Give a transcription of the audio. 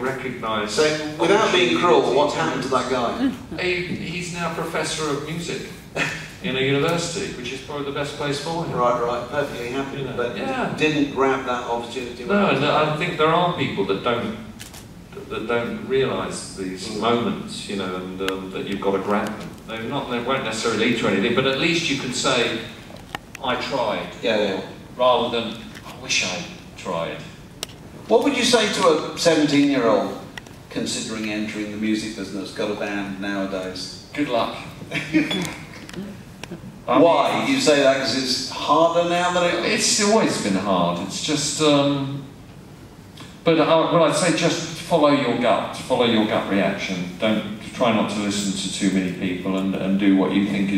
recognise. So, without being cruel, what's happened to that guy? He, he's now professor of music in a university, which is probably the best place for him. Right, right, perfectly happy, Yeah. but Yeah. didn't grab that opportunity. No, and I think there are people that don't that don't realise these Mm. moments, you know, and um, that you've got to grab them. They're not, they won't necessarily lead to anything, but at least you can say, "I tried," Yeah, yeah. rather than "I wish I tried." What would you say to a 17-year-old considering entering the music business, got a band nowadays? Good luck. Why? You say that because it's harder now than it was? It's always been hard. It's just, um, but uh, well, I'd say just follow your gut, follow your gut reaction. Don't try not to listen to too many people, and, and do what you think is.